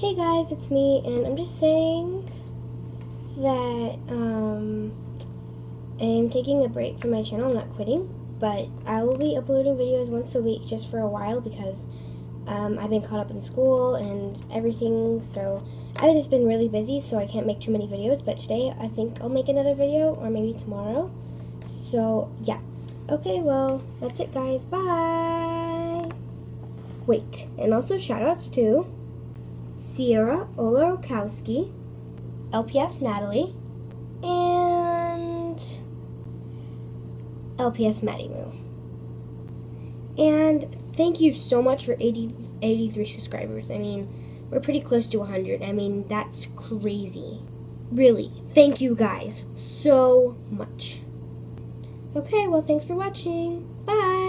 Hey guys, it's me, and I'm just saying that um, I'm taking a break from my channel. I'm not quitting, but I will be uploading videos once a week just for a while because um, I've been caught up in school and everything, so I've just been really busy, so I can't make too many videos. But today, I think I'll make another video, or maybe tomorrow. So yeah. Okay, well, that's it, guys. Bye. Wait, and also shoutouts to Sierra Olorowski, LPS Natalie, and LPS Maddie Moo. And thank you so much for 80, 83 subscribers. I mean, we're pretty close to 100. I mean, that's crazy. Really, thank you guys so much. Okay, well, thanks for watching. Bye.